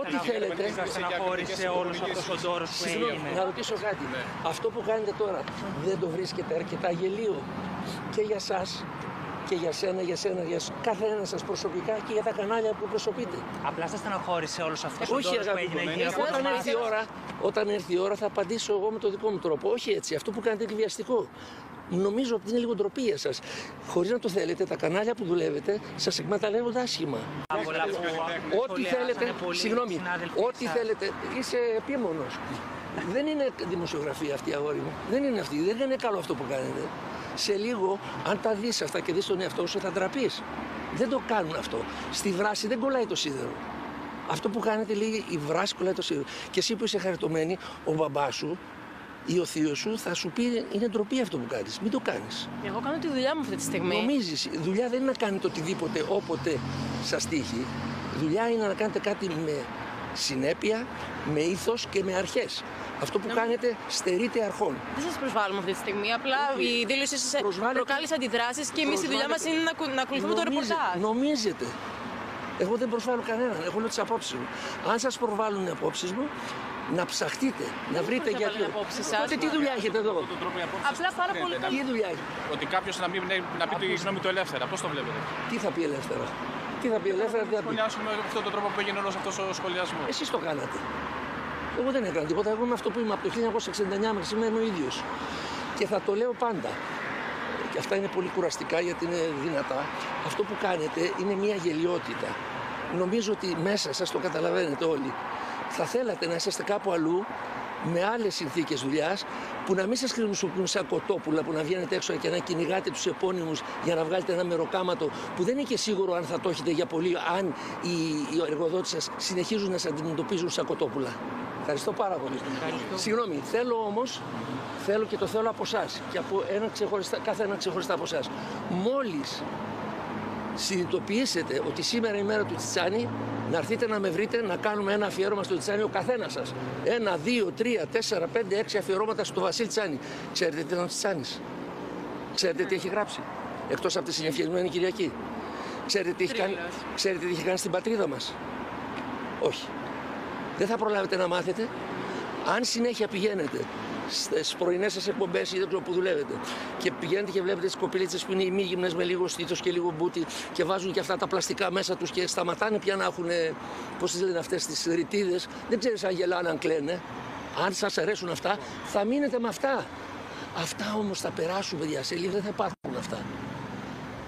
Ό,τι θέλετε. Σας στεναχώρησε όλος αυτός ο ντόρος που Συγγνώμη, έγινε. να ρωτήσω κάτι. Αυτό που κάνετε τώρα δεν το βρίσκετε αρκετά γελίο και για σας και για σένα, για σένα, για σ- κάθε ένα σας προσωπικά και για τα κανάλια που προσωπείτε. Απλά σας στεναχώρησε όλος αυτός ο Όχι, ντόρος που αγάπη έγινε μου. γύρω από Όταν εμάς. έρθει, η ώρα, όταν έρθει η ώρα θα απαντήσω εγώ με το δικό μου τρόπο. Όχι έτσι. Αυτό που κάνετε είναι βιαστικό. Νομίζω ότι είναι λίγο ντροπή για σας. Χωρίς να το θέλετε, τα κανάλια που δουλεύετε σας εκμεταλλεύονται άσχημα. Πολλά που Ό,τι σχολιάσανε θέλετε, πολλοί συγγνώμη, συνάδελφοι ό,τι σας. θέλετε, είσαι επίμονος. Δεν είναι δημοσιογραφία αυτή, αγόρι μου. Δεν είναι αυτή. Δεν είναι καλό αυτό που κάνετε. Σε λίγο, αν τα δεις αυτά και δεις τον εαυτό σου, θα ντραπείς. Δεν το κάνουν αυτό. Στη βράση δεν κολλάει το σίδερο. Αυτό που κάνετε λέει η βράση κολλάει το σίδερο. Και εσύ που είσαι χαριτωμένη, ο μπαμπάς σου ή ο θείο σου θα σου πει είναι ντροπή αυτό που κάνεις. Μην το κάνεις. Εγώ κάνω τη δουλειά μου αυτή τη στιγμή. Νομίζεις, η δουλειά δεν είναι να κάνετε οτιδήποτε όποτε σας τύχει. Η δουλειά είναι να κάνετε κάτι με συνέπεια, με ήθος και με αρχές. Αυτό που κάνετε στερείται αρχών. Δεν σας προσβάλλουμε αυτή τη στιγμή. Απλά Όχι. η δήλωσή σας Προσβάλλετε- προκάλεσε αντιδράσεις και εμείς η δουλειά μας Προσβάλλετε- είναι να, ακου- να ακολουθούμε το Νομίζε- ρεπορτάζ. Νομίζετε. Εγώ δεν προσβάλλω κανέναν. Εγώ λέω τις απόψεις μου. Αν σας προβάλλουν οι απόψεις μου, να ψαχτείτε, να βρείτε προσβάλλουν γιατί. οι απόψεις σας. Τότε τι δουλειά έχετε εδώ. τον τρόπο η απόψη Απλά πάρα πολύ Τι δουλειά έχετε; Ότι κάποιος να, μην, να πει τη γνώμη του ελεύθερα. Πώς το βλέπετε; Τι θα πει ελεύθερα; Τι θα πει ελεύθερα, τι θα πει; Σχολιάσουμε με αυτόν τον τρόπο που έγινε όλος αυτός ο σχολιασμός. Εσείς το κάνατε. Εγώ δεν έκανα τίποτα. Εγώ είμαι αυτό που είμαι από το 1969 μέχρι σήμερα είμαι ο ίδιος. Και θα το λέω πάντα. Και αυτά είναι πολύ κουραστικά γιατί είναι δυνατά. Αυτό που κάνετε είναι μια γελιότητα. Νομίζω ότι μέσα σας το καταλαβαίνετε όλοι. Θα θέλατε να είσαστε κάπου αλλού με άλλες συνθήκες δουλειάς που να μην σας χρησιμοποιούν σαν κοτόπουλα που να βγαίνετε έξω και να κυνηγάτε τους επώνυμους για να βγάλετε ένα μεροκάματο που δεν είναι και σίγουρο αν θα το έχετε για πολύ, αν οι, οι εργοδότες σας συνεχίζουν να σας αντιμετωπίζουν σαν κοτόπουλα. Ευχαριστώ πάρα πολύ. Συγγνώμη, θέλω όμως, θέλω και το θέλω από εσά και από ένα ξεχωριστά, κάθε ένα ξεχωριστά από εσά. Μόλις συνειδητοποιήσετε ότι σήμερα είναι η μέρα του Τσιτσάνι, να έρθετε να με βρείτε να κάνουμε ένα αφιέρωμα στο Τσιτσάνι ο καθένας σας. Ένα, δύο, τρία, τέσσερα, πέντε, έξι αφιερώματα στο Βασίλη Τσιτσάνι. Ξέρετε τι είναι ο Τσιτσάνι. Ξέρετε τι έχει γράψει; Εκτός από τη συνεφιασμένη Κυριακή. Ξέρετε τι, έχει κάνει, Τρίλος. ξέρετε τι έχει κάνει στην πατρίδα μας; Όχι. Δεν θα προλάβετε να μάθετε. Αν συνέχεια πηγαίνετε στις πρωινές σας εκπομπές ή δεν ξέρω που δουλεύετε και πηγαίνετε και βλέπετε τις κοπηλίτσε που είναι ημίγυμνε με λίγο στήθος και λίγο μπούτι και βάζουν και αυτά τα πλαστικά μέσα τους και σταματάνε πια να έχουν, πώς τις λένε αυτές τις ρητίδες, δεν ξέρεις αν γελάνε, αν κλαίνε. Αν σας αρέσουν αυτά, θα μείνετε με αυτά. Αυτά όμως θα περάσουν, παιδιά. Σε λίγο δεν θα υπάρχουν αυτά.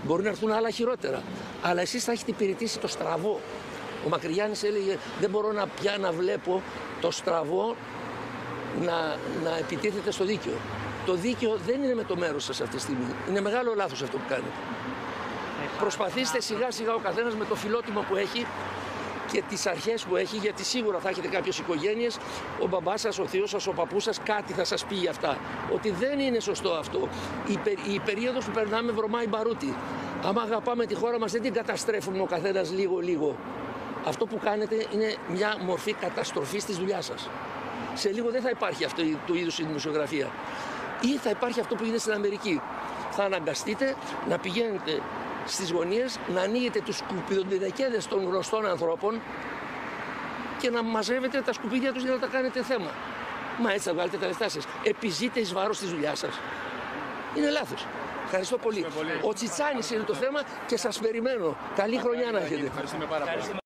Μπορεί να έρθουν άλλα χειρότερα. Αλλά εσείς θα έχετε υπηρετήσει το στραβό. Ο Μακρυγιάννης έλεγε δεν μπορώ να πια να βλέπω το στραβό να, να επιτίθεται στο δίκαιο. Το δίκαιο δεν είναι με το μέρος σας αυτή τη στιγμή. Είναι μεγάλο λάθος αυτό που κάνετε. Προσπαθήστε σιγά σιγά ο καθένας με το φιλότιμο που έχει και τις αρχές που έχει, γιατί σίγουρα θα έχετε κάποιες οικογένειες, ο μπαμπάς σας, ο θείος σας, ο παππούς σας, κάτι θα σας πει για αυτά. Ότι δεν είναι σωστό αυτό. Η, πε- η περίοδος που περνάμε βρωμάει μπαρούτι. Άμα αγαπάμε τη χώρα μας δεν την καταστρέφουμε ο καθένας λίγο-λίγο. Αυτό που κάνετε είναι μια μορφή καταστροφής της δουλειάς σας. Σε λίγο δεν θα υπάρχει αυτό το είδους η δημοσιογραφία. Ή θα υπάρχει αυτό που γίνεται στην Αμερική. Θα αναγκαστείτε να πηγαίνετε στις γωνίες, να ανοίγετε τους σκουπιδοντινεκέδες των γνωστών ανθρώπων και να μαζεύετε τα σκουπίδια τους για να τα κάνετε θέμα. Μα έτσι θα βγάλετε τα λεφτά σας. Επιζείτε εις βάρος της δουλειάς σας. Είναι λάθος. Ευχαριστώ πολύ. Ο Τσιτσάνης είναι το θέμα και σας περιμένω. Καλή χρονιά να έχετε. Ευχαριστούμε πάρα πολύ.